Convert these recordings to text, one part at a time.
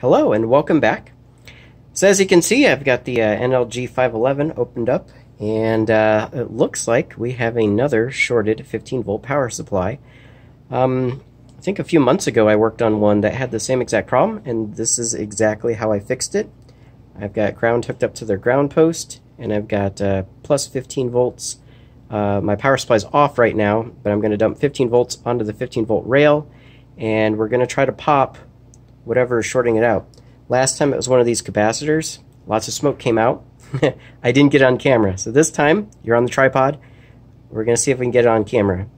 Hello and welcome back. So as you can see, I've got the uh, NLG 511 opened up, and uh, it looks like we have another shorted 15 volt power supply. Um, I think a few months ago I worked on one that had the same exact problem, and this is exactly how I fixed it. I've got ground hooked up to their ground post, and I've got uh, plus 15 volts. Uh, my power supply is off right now, but I'm going to dump 15 volts onto the 15 volt rail, and we're going to try to pop whatever is shorting it out. Last time it was one of these capacitors. Lots of smoke came out. I didn't get it on camera. So this time, you're on the tripod. We're going to see if we can get it on camera.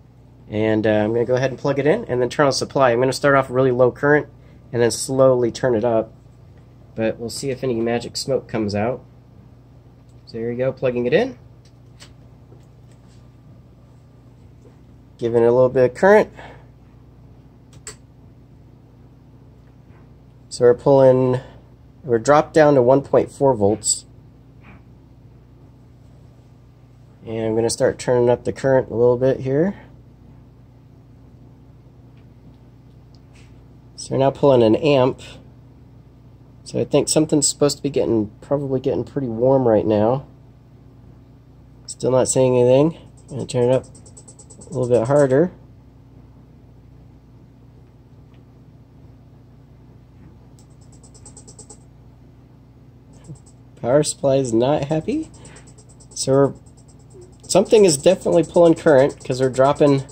And uh, I'm going to go ahead and plug it in and then turn on supply. I'm going to start off really low current and then slowly turn it up. But we'll see if any magic smoke comes out. So there you go, plugging it in. Giving it a little bit of current. So we're pulling, we're dropped down to 1.4 volts. And I'm going to start turning up the current a little bit here. So we're now pulling an amp. So I think something's supposed to be getting, probably getting pretty warm right now. Still not saying anything. I'm going to turn it up a little bit harder. Power supply is not happy. So something is definitely pulling current because we're dropping,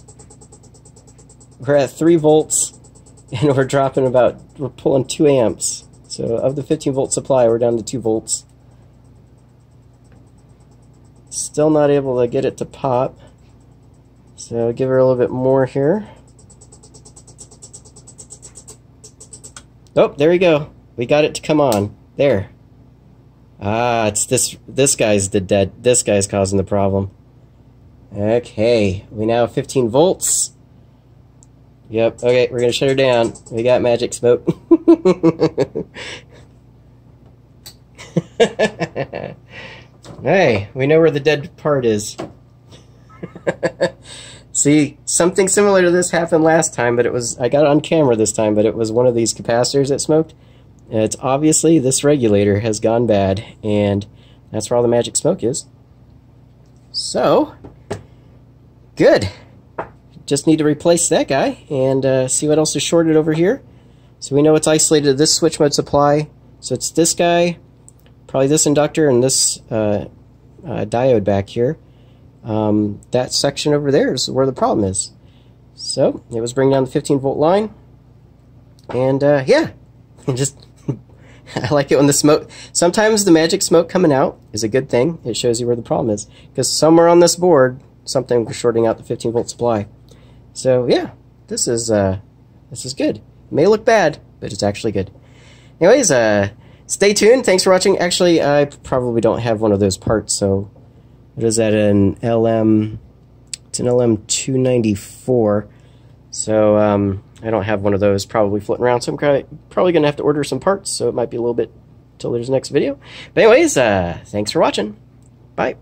we're at 3 volts and we're dropping about, we're pulling 2 amps. So of the 15 volt supply, we're down to 2 volts. Still not able to get it to pop. So give her a little bit more here. Oh, there we go. We got it to come on. There. Ah, it's this this guy's the dead this guy's causing the problem. Okay, we now have 15 volts. Yep, okay, we're gonna shut her down. We got magic smoke. hey, we know where the dead part is. See, something similar to this happened last time, but it was I got on camera this time, but it was one of these capacitors that smoked. It's obviously this regulator has gone bad, and that's where all the magic smoke is. So, good. Just need to replace that guy and uh, see what else is shorted over here. So we know it's isolated to this switch mode supply. So it's this guy, probably this inductor, and this uh, uh, diode back here. Um, that section over there is where the problem is. So it was bringing down the 15 volt line. And uh, yeah, just I like it when the smoke, sometimes the magic smoke coming out is a good thing. It shows you where the problem is. Because somewhere on this board, something was shorting out the 15 volt supply. So yeah, this is, uh, this is good. It may look bad, but it's actually good. Anyways, uh, stay tuned. Thanks for watching. Actually, I probably don't have one of those parts, so what is that, an LM, it's an LM294. So, um, I don't have one of those probably floating around, so I'm probably going to have to order some parts, so it might be a little bit till there's next video. But anyways, uh, thanks for watching. Bye.